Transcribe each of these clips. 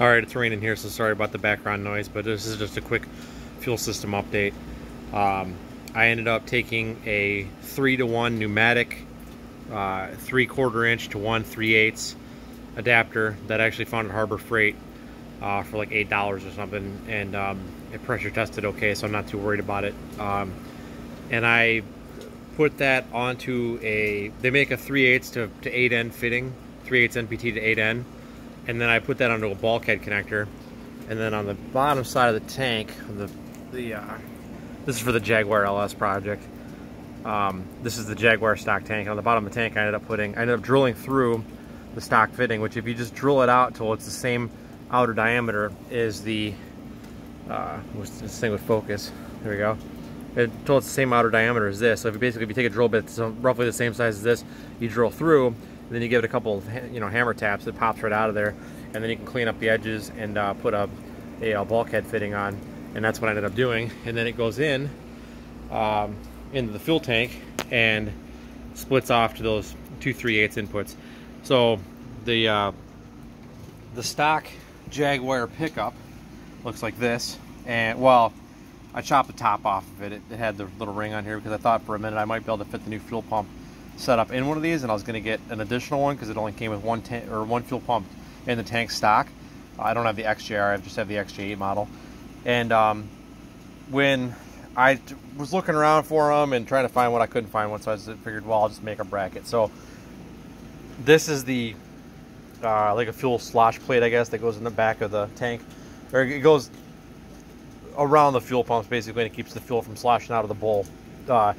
All right, it's raining here, so sorry about the background noise, but this is just a quick fuel system update. Um, I ended up taking a three to one pneumatic, uh, three quarter inch to one three eighths adapter that I actually found at Harbor Freight uh, for like eight dollars or something, and um, it pressure tested okay, so I'm not too worried about it. Um, and I put that onto a. They make a three eighths to to eight N fitting, three eighths NPT to eight N and then I put that onto a bulkhead connector. And then on the bottom side of the tank the the uh, this is for the Jaguar LS project. Um, this is the Jaguar stock tank. On the bottom of the tank I ended up putting I ended up drilling through the stock fitting which if you just drill it out till it's the same outer diameter is the uh, this thing would focus? There we go. Until it's the same outer diameter as this. So if you basically if you take a drill bit roughly the same size as this you drill through and then you give it a couple of you know hammer taps, it pops right out of there, and then you can clean up the edges and uh, put a, a, a, bulkhead fitting on, and that's what I ended up doing. And then it goes in um, into the fuel tank and splits off to those two 3 8 inputs. So the uh, the stock Jaguar pickup looks like this, and well. I chopped the top off of it. it. It had the little ring on here because I thought for a minute I might be able to fit the new fuel pump set up in one of these, and I was going to get an additional one because it only came with one or one fuel pump in the tank stock. I don't have the XJR; I just have the XJ8 model. And um, when I was looking around for them and trying to find what I couldn't find one, so I figured, well, I'll just make a bracket. So this is the uh, like a fuel slosh plate, I guess, that goes in the back of the tank, or it goes around the fuel pumps basically, and it keeps the fuel from sloshing out of the bowl. Uh,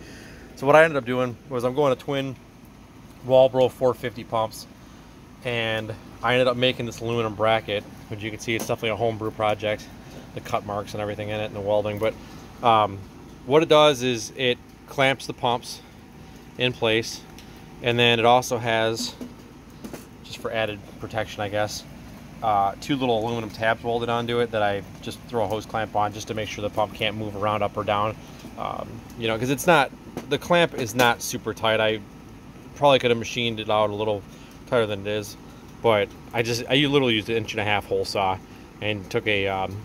so what I ended up doing was I'm going to twin Walbro 450 pumps and I ended up making this aluminum bracket, which you can see it's definitely a homebrew project, the cut marks and everything in it and the welding. But um, what it does is it clamps the pumps in place and then it also has, just for added protection I guess, uh, two little aluminum tabs welded onto it that I just throw a hose clamp on just to make sure the pump can't move around up or down. Um, you know, because it's not, the clamp is not super tight. I probably could have machined it out a little tighter than it is, but I just, I literally used an inch and a half hole saw and took a, um,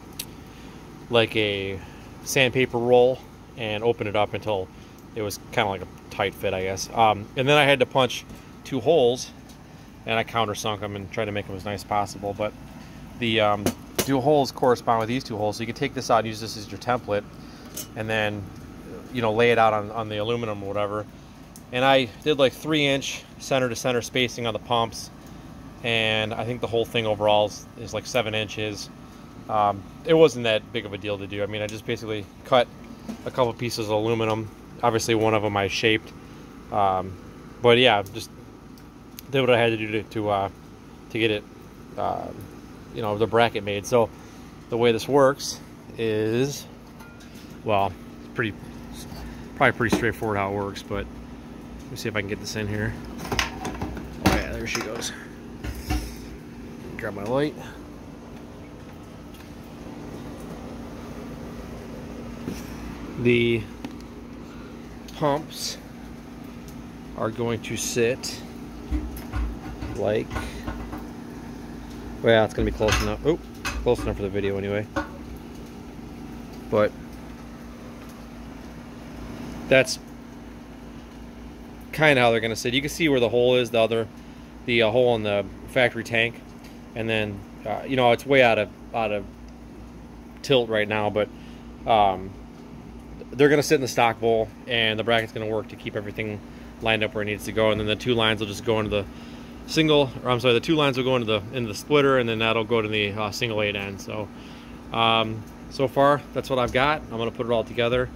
like a sandpaper roll and opened it up until it was kind of like a tight fit, I guess. Um, and then I had to punch two holes and I countersunk them and tried to make them as nice as possible. But the um, two holes correspond with these two holes, so you can take this out and use this as your template, and then you know lay it out on, on the aluminum or whatever. And I did like three inch center to center spacing on the pumps, and I think the whole thing overall is, is like seven inches. Um, it wasn't that big of a deal to do. I mean, I just basically cut a couple pieces of aluminum. Obviously, one of them I shaped. Um, but yeah, just did what I had to do to to, uh, to get it, uh, you know, the bracket made. So the way this works is, well, it's pretty, probably pretty straightforward how it works. But let me see if I can get this in here. Oh yeah, there she goes. Grab my light. The pumps are going to sit like. Well it's gonna be close enough. Oh close enough for the video anyway. But that's kind of how they're gonna sit. You can see where the hole is the other the uh, hole in the factory tank. And then uh, you know it's way out of out of tilt right now but um, they're gonna sit in the stock bowl and the bracket's gonna work to keep everything lined up where it needs to go. And then the two lines will just go into the single, or I'm sorry, the two lines will go into the into the splitter, and then that'll go to the uh, single eight end. So, um, so far that's what I've got. I'm gonna put it all together,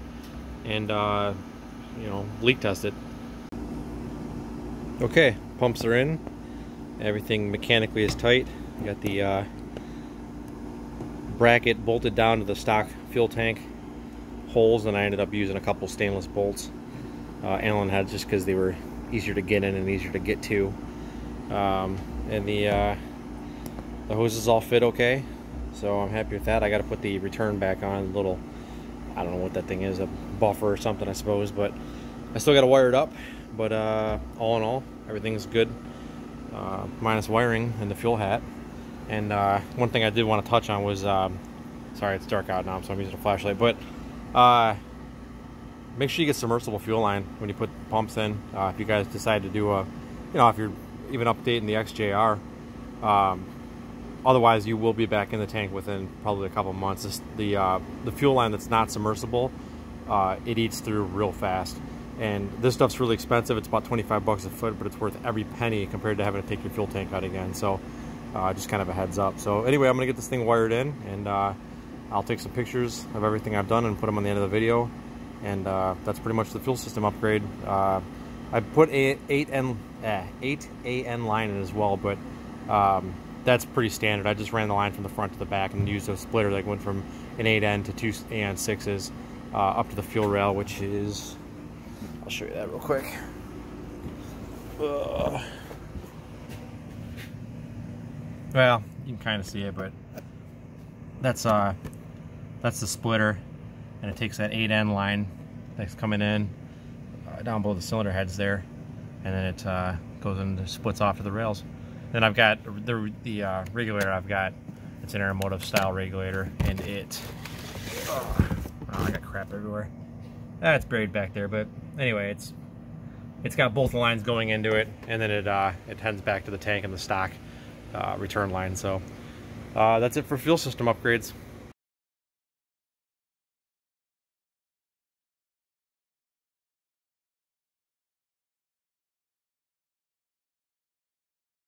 and uh, you know, leak test it. Okay, pumps are in. Everything mechanically is tight. got the uh, bracket bolted down to the stock fuel tank holes, and I ended up using a couple stainless bolts. Uh, Allen head just because they were easier to get in and easier to get to. Um, and the, uh, the hoses all fit okay. So I'm happy with that. I got to put the return back on, little, I don't know what that thing is, a buffer or something I suppose, but I still got to wire it up. But uh, all in all, everything's good, uh, minus wiring and the fuel hat. And uh, one thing I did want to touch on was, um, sorry, it's dark out now, so I'm using a flashlight, but uh, make sure you get submersible fuel line when you put pumps in. Uh, if you guys decide to do a, you know, if you're even updating the XJR, um, otherwise you will be back in the tank within probably a couple months. This, the uh, the fuel line that's not submersible, uh, it eats through real fast. And this stuff's really expensive. It's about 25 bucks a foot, but it's worth every penny compared to having to take your fuel tank out again. So uh, just kind of a heads up. So anyway, I'm gonna get this thing wired in and uh, I'll take some pictures of everything I've done and put them on the end of the video. And uh, that's pretty much the fuel system upgrade. I put a 8N, eh, 8AN line in as well, but um, that's pretty standard. I just ran the line from the front to the back and used a splitter that went from an 8N to two AN6s uh, up to the fuel rail, which is I'll show you that real quick. Uh, well, you can kind of see it, but that's uh, that's the splitter, and it takes that 8N line that's coming in down below the cylinder heads there, and then it uh, goes and splits off to the rails. Then I've got the, the uh, regulator I've got, it's an Aeromotive style regulator, and it, oh, I got crap everywhere. That's buried back there, but anyway, it's it's got both lines going into it, and then it uh, it heads back to the tank and the stock uh, return line. So uh, that's it for fuel system upgrades.